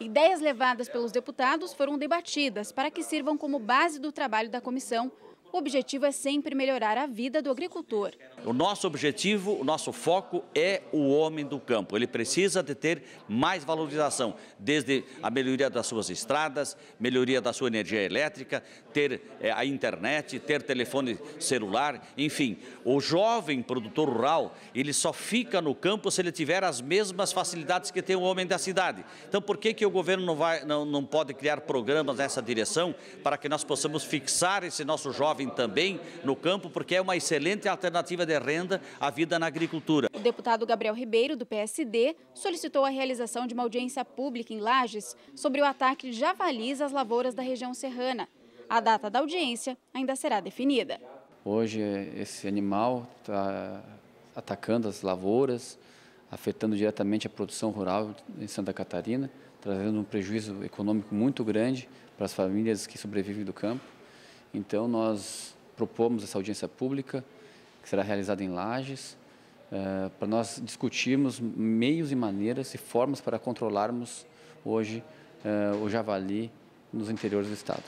Ideias levadas pelos deputados foram debatidas para que sirvam como base do trabalho da comissão o objetivo é sempre melhorar a vida do agricultor. O nosso objetivo, o nosso foco é o homem do campo. Ele precisa de ter mais valorização, desde a melhoria das suas estradas, melhoria da sua energia elétrica, ter é, a internet, ter telefone celular, enfim. O jovem produtor rural, ele só fica no campo se ele tiver as mesmas facilidades que tem o homem da cidade. Então, por que, que o governo não, vai, não, não pode criar programas nessa direção para que nós possamos fixar esse nosso jovem também no campo, porque é uma excelente alternativa de renda à vida na agricultura. O deputado Gabriel Ribeiro, do PSD, solicitou a realização de uma audiência pública em Lages sobre o ataque de javalis às lavouras da região serrana. A data da audiência ainda será definida. Hoje, esse animal está atacando as lavouras, afetando diretamente a produção rural em Santa Catarina, trazendo um prejuízo econômico muito grande para as famílias que sobrevivem do campo. Então, nós propomos essa audiência pública, que será realizada em Lages, uh, para nós discutirmos meios e maneiras e formas para controlarmos hoje uh, o javali nos interiores do Estado.